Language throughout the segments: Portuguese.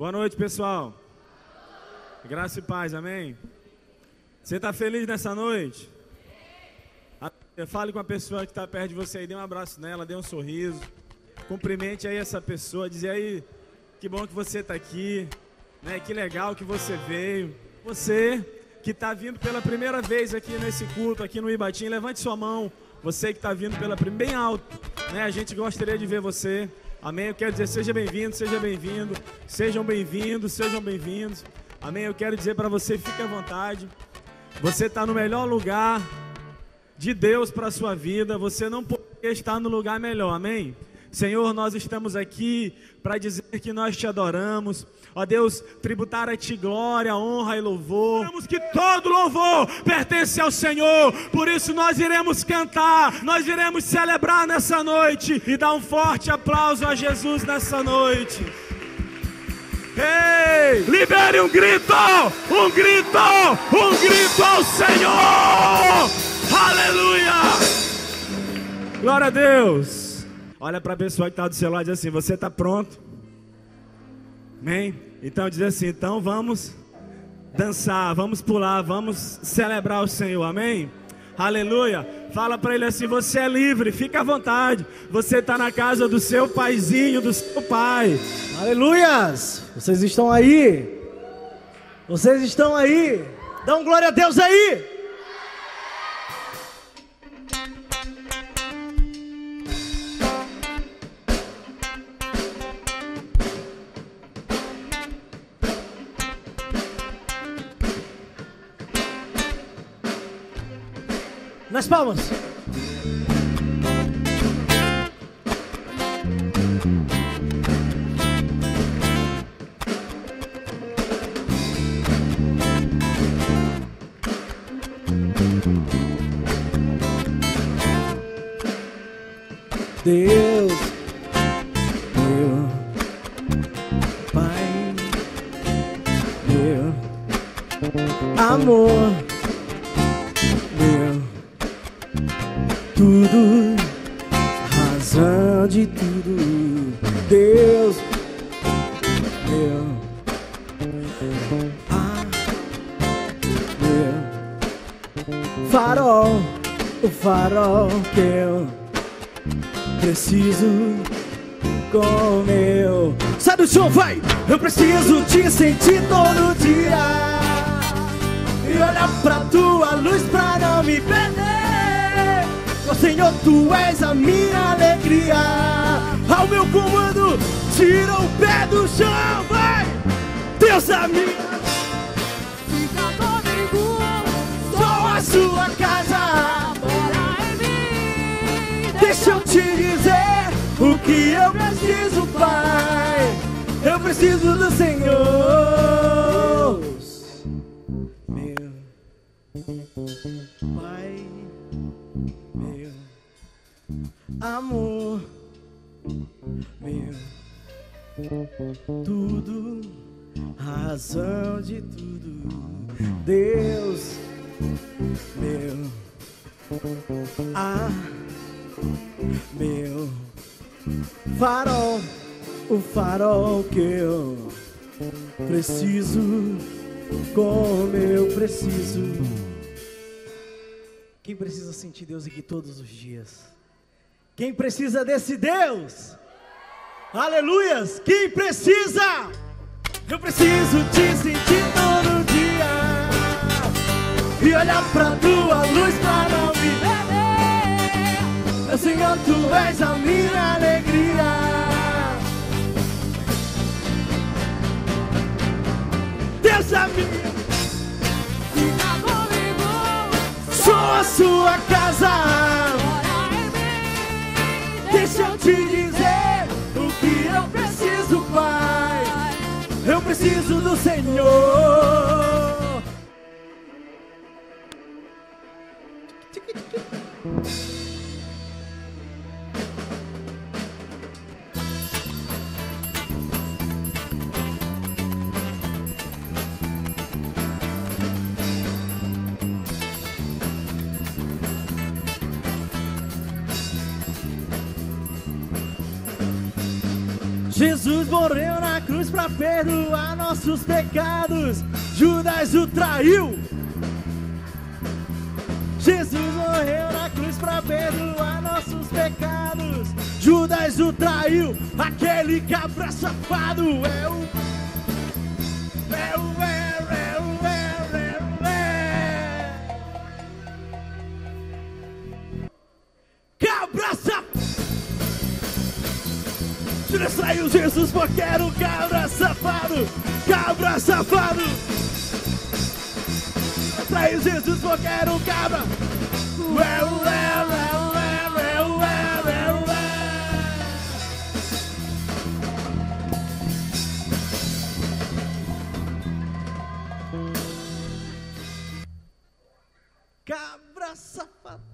Boa noite, pessoal. Graça e paz, amém? Você está feliz nessa noite? Fale com a pessoa que está perto de você aí, dê um abraço nela, dê um sorriso. Cumprimente aí essa pessoa, diz aí, que bom que você está aqui, né? Que legal que você veio. Você que está vindo pela primeira vez aqui nesse culto, aqui no Ibatim, levante sua mão. Você que está vindo pela primeira, bem alto, né? A gente gostaria de ver você. Amém? Eu quero dizer, seja bem-vindo, seja bem-vindo, sejam bem-vindos, sejam bem-vindos. Amém? Eu quero dizer para você, fique à vontade. Você está no melhor lugar de Deus para a sua vida. Você não pode estar no lugar melhor. Amém? Senhor, nós estamos aqui para dizer que nós te adoramos. Ó Deus, tributar a ti glória, honra e louvor. Sabemos que todo louvor pertence ao Senhor. Por isso nós iremos cantar, nós iremos celebrar nessa noite e dar um forte aplauso a Jesus nessa noite. Ei, libere um grito, um grito, um grito ao Senhor. Aleluia! Glória a Deus. Olha para a pessoa que está do seu lado e diz assim: Você está pronto? Amém? Então diz assim: então vamos dançar, vamos pular, vamos celebrar o Senhor. Amém? Aleluia. Fala para ele assim: você é livre, fica à vontade. Você está na casa do seu paizinho, do seu pai. Aleluias! Vocês estão aí? Vocês estão aí? Dão glória a Deus aí! Nas palmas. Preciso te sentir todo dia e olhar pra tua luz pra não me perder. Ó Senhor, tu és a minha alegria. Ao meu comando, tira o pé do chão, vai! Deus é minha. Fica comigo, Sou a sua casa. mora em mim. Deixa eu te dizer o que eu preciso, Pai. Preciso do Senhor. Meu Pai, meu amor, meu tudo, razão de tudo, Deus, meu. Ah, meu farol, o farol que eu preciso, como eu preciso. Quem precisa sentir Deus aqui todos os dias? Quem precisa desse Deus? Aleluias! Quem precisa? Eu preciso te sentir todo dia e olhar pra tua luz pra não me perder. Meu Senhor, tu és a minha alegria. Comigo, sou a sua casa. Deixa eu te dizer o que eu preciso, Pai. Eu preciso do Senhor. Jesus morreu na cruz pra perdoar nossos pecados. Judas o traiu. Jesus morreu na cruz pra perdoar nossos pecados. Judas o traiu. Aquele cabra safado é o. Traiu Jesus um cabra safado. Cabra safado. Traiu Jesus um cabra. Ué, ué, ué, ué, ué, ué, ué. Cabra safado.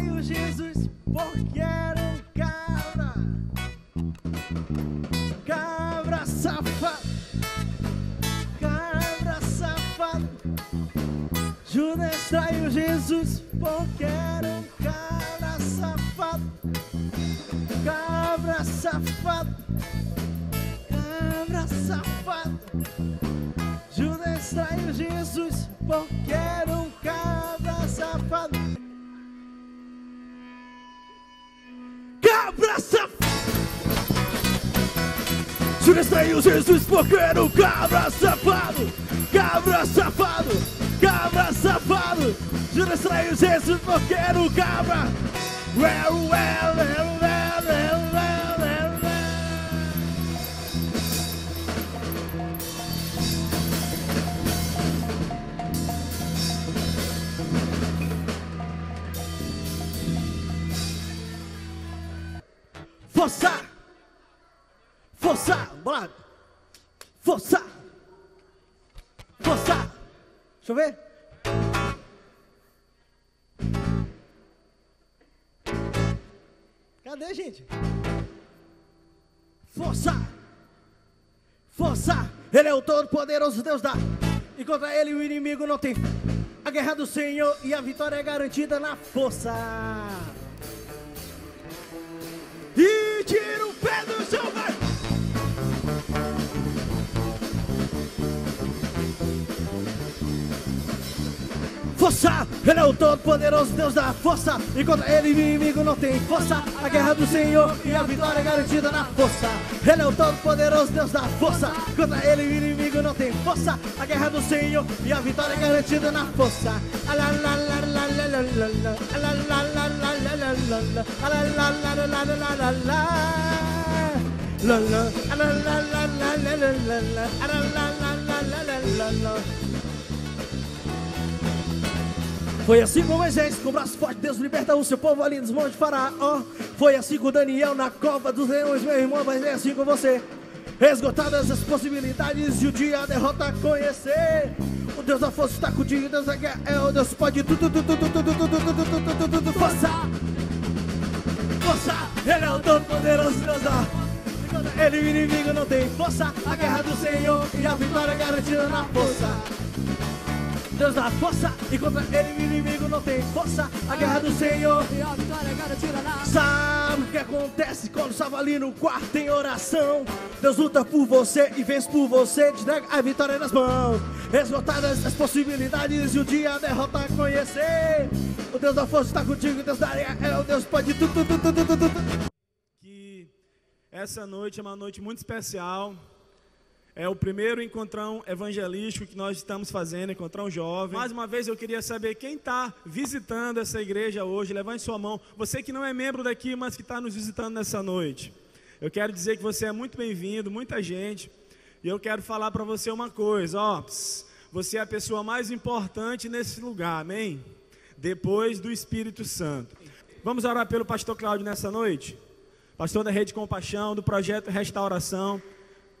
Traiu Jesus porque era um cabra. Cabra safado. Cabra safado. Judas traiu Jesus porque Safado. Judas traiu Jesus porque era cabra safado. Cabra safado. Cabra safado. Judas traiu Jesus porque era um cabra. Well, well, Deixa eu ver. Cadê, gente? Força! Força! Ele é o todo-poderoso Deus da. E contra ele o inimigo não tem. A guerra do Senhor e a vitória é garantida na força. E tira Força, ele é o todo-poderoso Deus da força. E contra ele inimigo não tem força. A guerra do Senhor e a vitória é garantida na força. Ele é o todo-poderoso Deus da força. Contra ele inimigo não tem força. A guerra do Senhor e a vitória é garantida na força. La. Foi assim com Moisés, com o braço forte, Deus liberta o seu povo ali dos montes de Faraó. Foi assim com Daniel na cova dos leões, meu irmão, mas é assim com você. Esgotadas as possibilidades e o dia a derrota conhecer. O Deus da força está contigo, Deus guerra é o Deus pode tudo, tudo, tudo, tudo, tudo, tudo, tudo, tudo, tudo, força. Força, ele é o todo poderoso Deus da ele o inimigo não tem força, a guerra do Senhor e a vitória garantida na força. Deus dá força e contra ele o inimigo não tem força, a guerra do Senhor. E a vitória é garantida na Sabe o que acontece quando estava ali no quarto em oração? Deus luta por você e vence por você, te entrega a vitória nas mãos. Esgotadas as possibilidades e o dia a derrota conhecer. O Deus da força está contigo, Deus da areia é o Deus que pode tudo, tudo, tudo, tudo, tudo. que essa noite é uma noite muito especial. É o primeiro encontrão evangelístico que nós estamos fazendo, encontrão jovem. Mais uma vez eu queria saber quem está visitando essa igreja hoje. Levante sua mão. Você que não é membro daqui, mas que está nos visitando nessa noite. Eu quero dizer que você é muito bem-vindo, muita gente. E eu quero falar para você uma coisa, ó. Você é a pessoa mais importante nesse lugar, amém? Depois do Espírito Santo. Vamos orar pelo pastor Cláudio nessa noite? Pastor da Rede Compaixão, do projeto Restauração.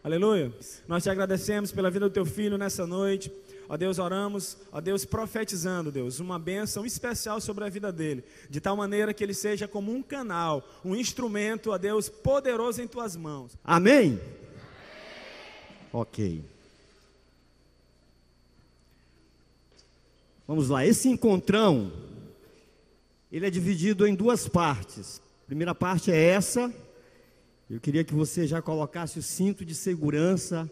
Aleluia. Nós te agradecemos pela vida do teu filho nessa noite. Ó Deus, oramos, ó Deus, profetizando, Deus, uma bênção especial sobre a vida dele, de tal maneira que ele seja como um canal, um instrumento, ó Deus, poderoso em tuas mãos. Amém? Ok. Vamos lá, esse encontrão ele é dividido em duas partes. A primeira parte é essa. Eu queria que você já colocasse o cinto de segurança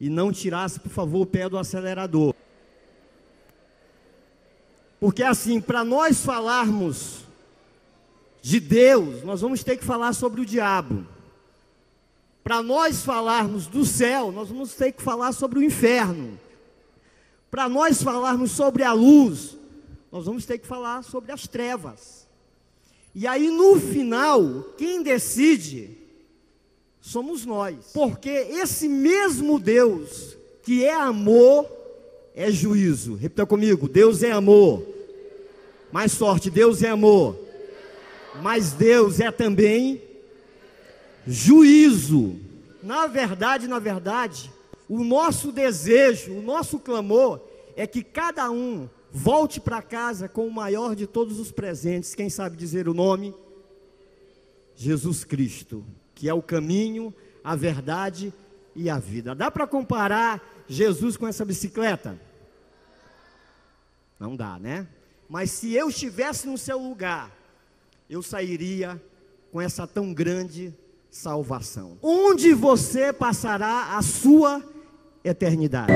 e não tirasse, por favor, o pé do acelerador. Porque assim, para nós falarmos de Deus, nós vamos ter que falar sobre o diabo. Para nós falarmos do céu, nós vamos ter que falar sobre o inferno. Para nós falarmos sobre a luz, nós vamos ter que falar sobre as trevas. E aí no final, quem decide somos nós. Porque esse mesmo Deus que é amor é juízo. Repita comigo: Deus é amor. Mais sorte, Deus é amor. Mas Deus é também juízo. Na verdade, na verdade, o nosso desejo, o nosso clamor é que cada um volte para casa com o maior de todos os presentes. Quem sabe dizer o nome? Jesus Cristo, que é o caminho, a verdade e a vida. Dá para comparar Jesus com essa bicicleta? Não dá, né? Mas se eu estivesse no seu lugar, eu sairia com essa tão grande salvação. Onde você passará a sua eternidade?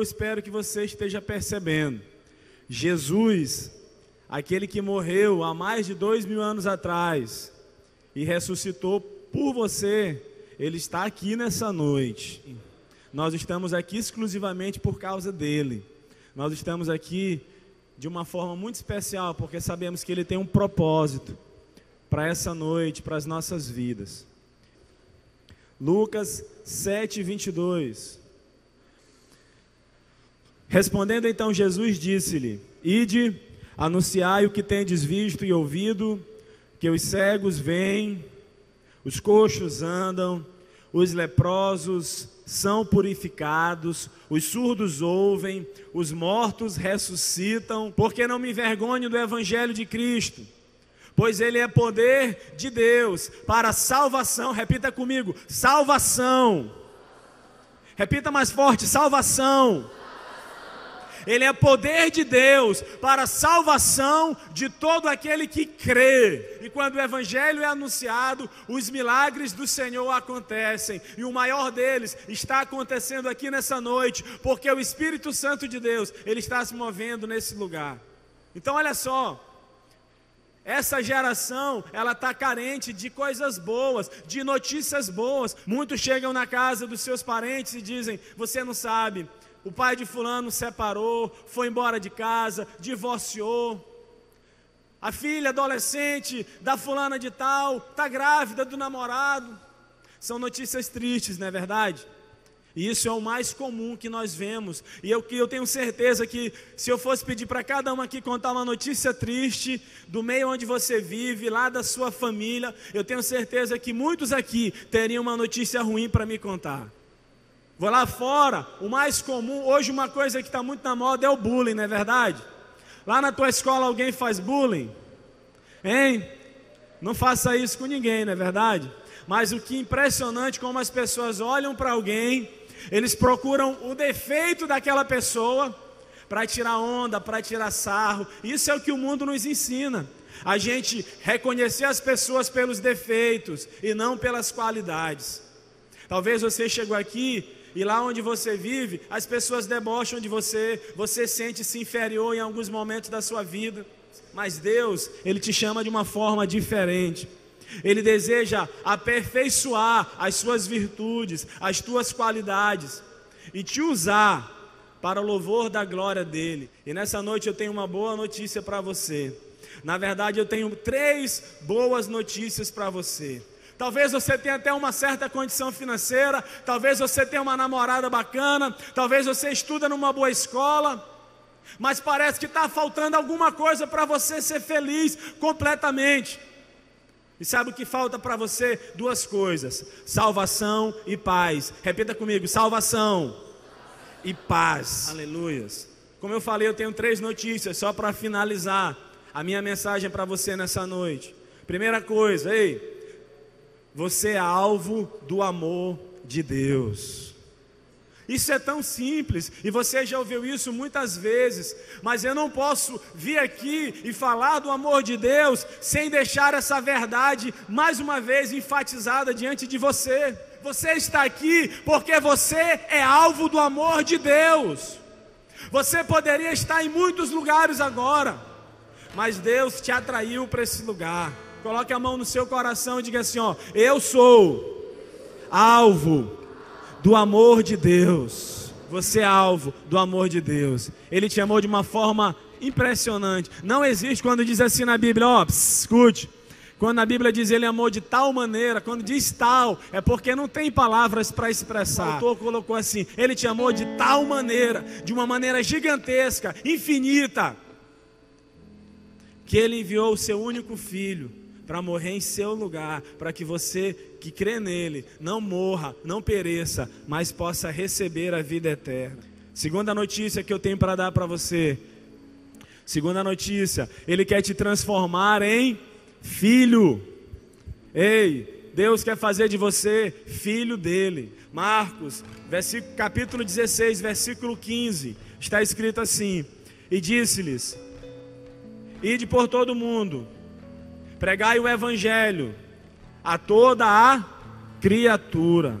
Eu espero que você esteja percebendo: Jesus, aquele que morreu há mais de dois mil anos atrás e ressuscitou por você, ele está aqui nessa noite. Nós estamos aqui exclusivamente por causa dele. Nós estamos aqui de uma forma muito especial, porque sabemos que ele tem um propósito para essa noite, para as nossas vidas. Lucas 7, 22. Respondendo então Jesus disse-lhe: Ide, anunciai o que tendes visto e ouvido, que os cegos vêm, os coxos andam, os leprosos são purificados, os surdos ouvem, os mortos ressuscitam, porque não me envergonho do evangelho de Cristo, pois ele é poder de Deus para salvação. Repita comigo: salvação. Repita mais forte: salvação. Ele é poder de Deus para a salvação de todo aquele que crê. E quando o Evangelho é anunciado, os milagres do Senhor acontecem. E o maior deles está acontecendo aqui nessa noite, porque o Espírito Santo de Deus, ele está se movendo nesse lugar. Então, olha só. Essa geração, ela está carente de coisas boas, de notícias boas. Muitos chegam na casa dos seus parentes e dizem: Você não sabe, o pai de fulano separou, foi embora de casa, divorciou. A filha adolescente da fulana de tal está grávida do namorado. São notícias tristes, não é verdade? E isso é o mais comum que nós vemos. E eu, eu tenho certeza que se eu fosse pedir para cada um aqui contar uma notícia triste do meio onde você vive, lá da sua família, eu tenho certeza que muitos aqui teriam uma notícia ruim para me contar. Vou lá fora, o mais comum, hoje uma coisa que está muito na moda é o bullying, não é verdade? Lá na tua escola alguém faz bullying? Hein? Não faça isso com ninguém, não é verdade? Mas o que é impressionante como as pessoas olham para alguém, eles procuram o defeito daquela pessoa para tirar onda, para tirar sarro. Isso é o que o mundo nos ensina. A gente reconhecer as pessoas pelos defeitos e não pelas qualidades. Talvez você chegou aqui e lá onde você vive, as pessoas debocham de você, você sente-se inferior em alguns momentos da sua vida. Mas Deus, Ele te chama de uma forma diferente. Ele deseja aperfeiçoar as suas virtudes, as tuas qualidades e te usar para o louvor da glória dele. E nessa noite eu tenho uma boa notícia para você. Na verdade, eu tenho três boas notícias para você. Talvez você tenha até uma certa condição financeira, talvez você tenha uma namorada bacana, talvez você estuda numa boa escola, mas parece que está faltando alguma coisa para você ser feliz completamente. E sabe o que falta para você? Duas coisas: salvação e paz. Repita comigo: salvação e paz. Aleluias. Como eu falei, eu tenho três notícias só para finalizar a minha mensagem para você nessa noite. Primeira coisa, ei, você é alvo do amor de Deus. Isso é tão simples e você já ouviu isso muitas vezes, mas eu não posso vir aqui e falar do amor de Deus sem deixar essa verdade mais uma vez enfatizada diante de você. Você está aqui porque você é alvo do amor de Deus. Você poderia estar em muitos lugares agora, mas Deus te atraiu para esse lugar. Coloque a mão no seu coração e diga assim: ó, eu sou alvo do amor de Deus. Você é alvo do amor de Deus. Ele te amou de uma forma impressionante. Não existe quando diz assim na Bíblia, ó, pss, escute. Quando a Bíblia diz ele amou de tal maneira, quando diz tal, é porque não tem palavras para expressar. O autor colocou assim: ele te amou de tal maneira, de uma maneira gigantesca, infinita, que ele enviou o seu único filho para morrer em seu lugar, para que você que crê nele não morra, não pereça, mas possa receber a vida eterna. Segunda notícia que eu tenho para dar para você. Segunda notícia, ele quer te transformar em filho. Ei, Deus quer fazer de você filho dele. Marcos, versículo, capítulo 16, versículo 15, está escrito assim: E disse-lhes: Ide por todo o mundo Pregai o evangelho a toda a criatura.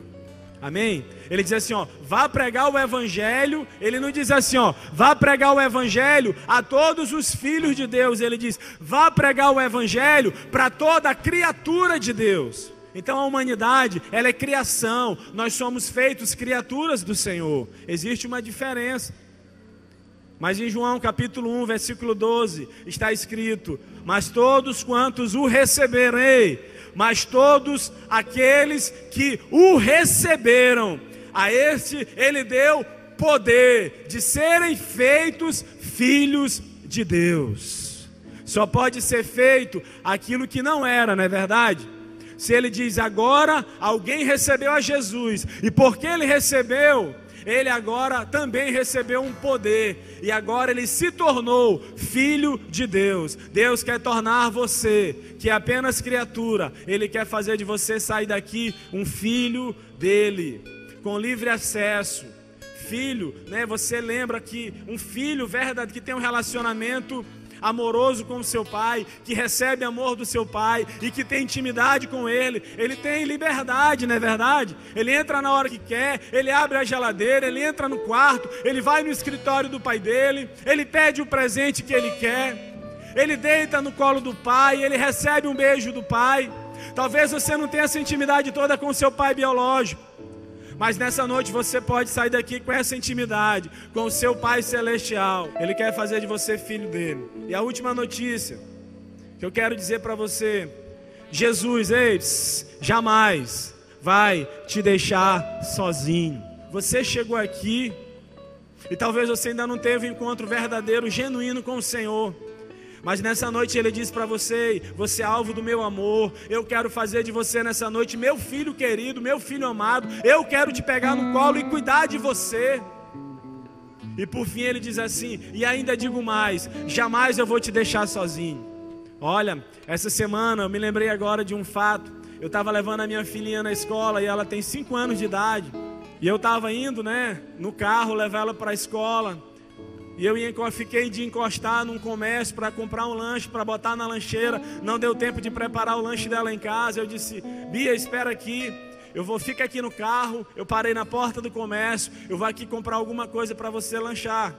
Amém? Ele diz assim, ó, vá pregar o evangelho. Ele não diz assim, ó, vá pregar o evangelho a todos os filhos de Deus. Ele diz, vá pregar o evangelho para toda a criatura de Deus. Então a humanidade, ela é criação. Nós somos feitos criaturas do Senhor. Existe uma diferença. Mas em João capítulo 1, versículo 12, está escrito: Mas todos quantos o receberam, ei, mas todos aqueles que o receberam, a este ele deu poder de serem feitos filhos de Deus. Só pode ser feito aquilo que não era, não é verdade? Se ele diz agora, alguém recebeu a Jesus, e porque ele recebeu, ele agora também recebeu um poder, e agora ele se tornou filho de Deus. Deus quer tornar você, que é apenas criatura, ele quer fazer de você sair daqui um filho dele, com livre acesso. Filho, né? Você lembra que um filho verdade que tem um relacionamento amoroso com seu pai, que recebe amor do seu pai e que tem intimidade com ele, ele tem liberdade, não é verdade? Ele entra na hora que quer, ele abre a geladeira, ele entra no quarto, ele vai no escritório do pai dele, ele pede o presente que ele quer, ele deita no colo do pai, ele recebe um beijo do pai. Talvez você não tenha essa intimidade toda com seu pai biológico. Mas nessa noite você pode sair daqui com essa intimidade, com o seu Pai Celestial. Ele quer fazer de você filho dele. E a última notícia que eu quero dizer para você: Jesus, eles jamais vai te deixar sozinho. Você chegou aqui e talvez você ainda não teve um encontro verdadeiro, genuíno com o Senhor. Mas nessa noite ele diz para você: você é alvo do meu amor. Eu quero fazer de você nessa noite meu filho querido, meu filho amado. Eu quero te pegar no colo e cuidar de você. E por fim ele diz assim: e ainda digo mais: jamais eu vou te deixar sozinho. Olha, essa semana eu me lembrei agora de um fato. Eu estava levando a minha filhinha na escola e ela tem 5 anos de idade. E eu estava indo, né, no carro levar ela para a escola. E eu fiquei de encostar num comércio para comprar um lanche, para botar na lancheira. Não deu tempo de preparar o lanche dela em casa. Eu disse, Bia, espera aqui. Eu vou ficar aqui no carro. Eu parei na porta do comércio. Eu vou aqui comprar alguma coisa para você lanchar.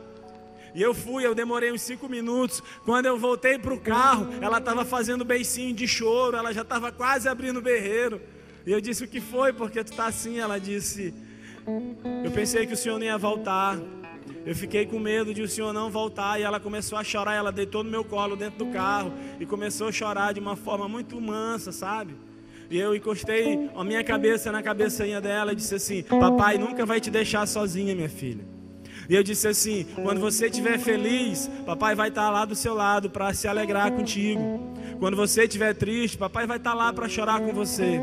E eu fui, eu demorei uns cinco minutos. Quando eu voltei para o carro, ela estava fazendo beicinho de choro. Ela já estava quase abrindo o berreiro. E eu disse: O que foi? Porque tu está assim? Ela disse: Eu pensei que o senhor não ia voltar. Eu fiquei com medo de o senhor não voltar e ela começou a chorar. Ela deitou no meu colo dentro do carro e começou a chorar de uma forma muito mansa, sabe? E eu encostei a minha cabeça na cabecinha dela e disse assim: Papai nunca vai te deixar sozinha, minha filha. E eu disse assim: quando você estiver feliz, papai vai estar lá do seu lado para se alegrar contigo. Quando você estiver triste, papai vai estar lá para chorar com você.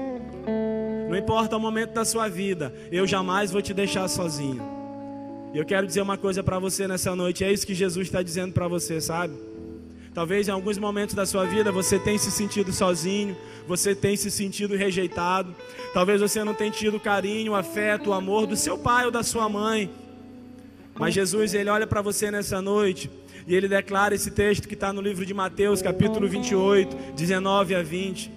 Não importa o momento da sua vida, eu jamais vou te deixar sozinho. E eu quero dizer uma coisa para você nessa noite, é isso que Jesus está dizendo para você, sabe? Talvez em alguns momentos da sua vida você tenha se sentido sozinho, você tenha se sentido rejeitado. Talvez você não tenha tido carinho, afeto, amor do seu pai ou da sua mãe. Mas Jesus, ele olha para você nessa noite e ele declara esse texto que está no livro de Mateus, capítulo 28, 19 a 20.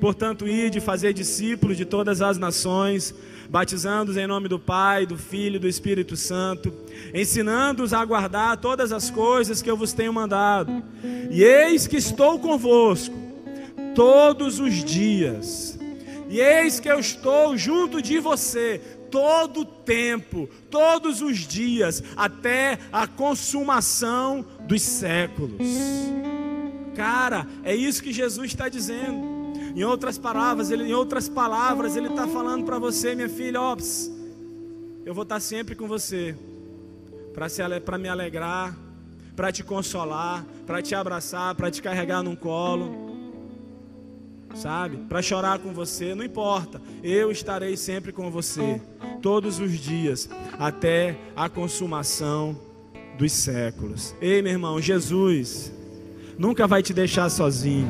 Portanto, ide fazer discípulos de todas as nações batizando-os em nome do Pai, do Filho e do Espírito Santo, ensinando-os a guardar todas as coisas que eu vos tenho mandado. E eis que estou convosco todos os dias. E eis que eu estou junto de você todo o tempo, todos os dias, até a consumação dos séculos. Cara, é isso que Jesus está dizendo. Em outras palavras, ele, em outras palavras, ele está falando para você, minha filha, ó, eu vou estar tá sempre com você, para me alegrar, para te consolar, para te abraçar, para te carregar num colo, sabe? Para chorar com você, não importa, eu estarei sempre com você, todos os dias, até a consumação dos séculos. Ei, meu irmão, Jesus nunca vai te deixar sozinho.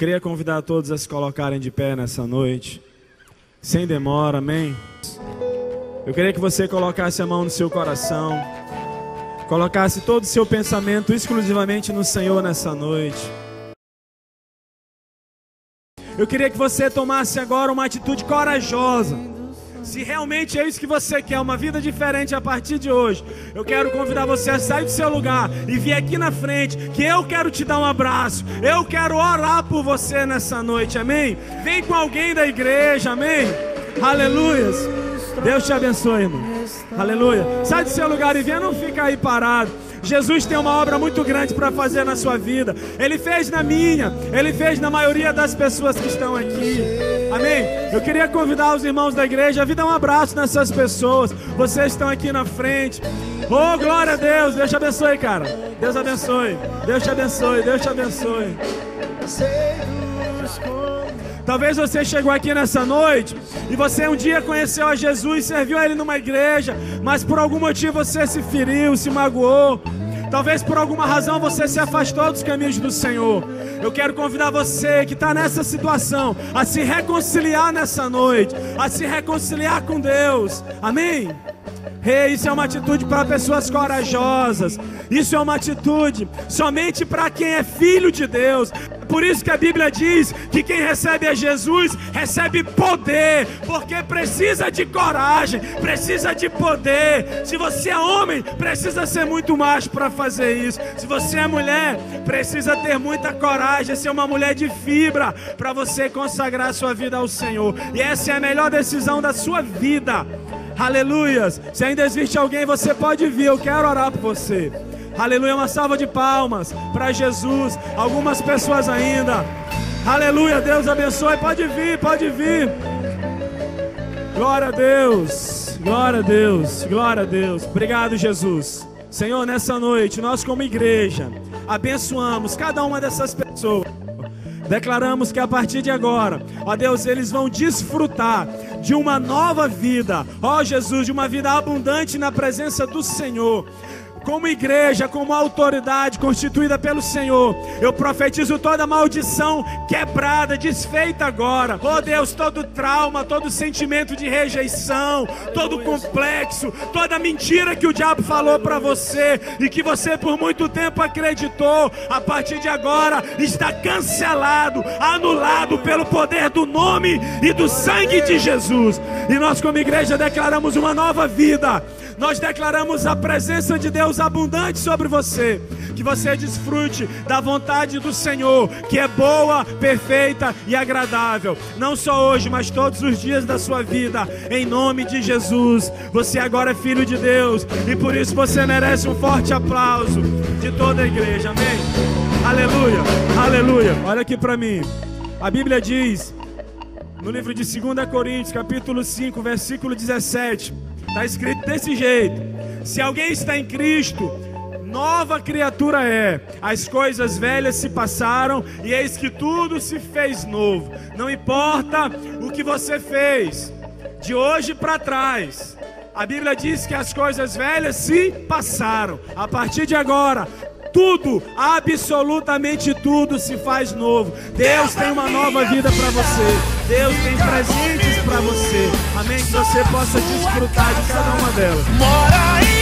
Queria convidar todos a se colocarem de pé nessa noite, sem demora, amém? Eu queria que você colocasse a mão no seu coração, colocasse todo o seu pensamento exclusivamente no Senhor nessa noite. Eu queria que você tomasse agora uma atitude corajosa. Se realmente é isso que você quer, uma vida diferente a partir de hoje, eu quero convidar você a sair do seu lugar e vir aqui na frente, que eu quero te dar um abraço. Eu quero orar por você nessa noite, amém? Vem com alguém da igreja, amém? Aleluias. Deus te abençoe, irmão. Aleluia. Sai do seu lugar e venha, não fica aí parado. Jesus tem uma obra muito grande para fazer na sua vida. Ele fez na minha, ele fez na maioria das pessoas que estão aqui. Amém? Eu queria convidar os irmãos da igreja a vir dar um abraço nessas pessoas. Vocês estão aqui na frente. Oh, glória a Deus. Deus te abençoe, cara. Deus abençoe. Deus te abençoe. Deus te abençoe. Talvez você chegou aqui nessa noite e você um dia conheceu a Jesus, serviu a Ele numa igreja, mas por algum motivo você se feriu, se magoou. Talvez por alguma razão você se afastou dos caminhos do Senhor. Eu quero convidar você que está nessa situação a se reconciliar nessa noite, a se reconciliar com Deus. Amém? Hey, isso é uma atitude para pessoas corajosas. Isso é uma atitude somente para quem é filho de Deus. Por isso que a Bíblia diz que quem recebe a Jesus recebe poder, porque precisa de coragem, precisa de poder. Se você é homem, precisa ser muito macho para fazer isso. Se você é mulher, precisa ter muita coragem, ser uma mulher de fibra para você consagrar sua vida ao Senhor. E essa é a melhor decisão da sua vida. Aleluias. Se ainda existe alguém, você pode vir. Eu quero orar por você. Aleluia. Uma salva de palmas para Jesus. Algumas pessoas ainda. Aleluia. Deus abençoe. Pode vir, pode vir. Glória a Deus. Glória a Deus. Glória a Deus. Obrigado, Jesus. Senhor, nessa noite, nós como igreja, abençoamos cada uma dessas pessoas. Declaramos que a partir de agora, ó Deus, eles vão desfrutar de uma nova vida, ó Jesus, de uma vida abundante na presença do Senhor como igreja, como autoridade constituída pelo Senhor, eu profetizo toda maldição quebrada, desfeita agora. Oh Deus, todo trauma, todo sentimento de rejeição, todo complexo, toda mentira que o diabo falou para você e que você por muito tempo acreditou, a partir de agora está cancelado, anulado pelo poder do nome e do sangue de Jesus. E nós, como igreja, declaramos uma nova vida nós declaramos a presença de Deus abundante sobre você. Que você desfrute da vontade do Senhor, que é boa, perfeita e agradável. Não só hoje, mas todos os dias da sua vida. Em nome de Jesus. Você agora é filho de Deus. E por isso você merece um forte aplauso de toda a igreja. Amém? Aleluia, aleluia. Olha aqui para mim. A Bíblia diz no livro de 2 Coríntios, capítulo 5, versículo 17. Está escrito desse jeito: se alguém está em Cristo, nova criatura é. As coisas velhas se passaram e eis que tudo se fez novo. Não importa o que você fez, de hoje para trás. A Bíblia diz que as coisas velhas se passaram. A partir de agora, tudo, absolutamente tudo se faz novo. Deus tem uma nova vida para você. Deus tem presentes para você. Amém? Que você possa desfrutar de cada uma delas. Mora em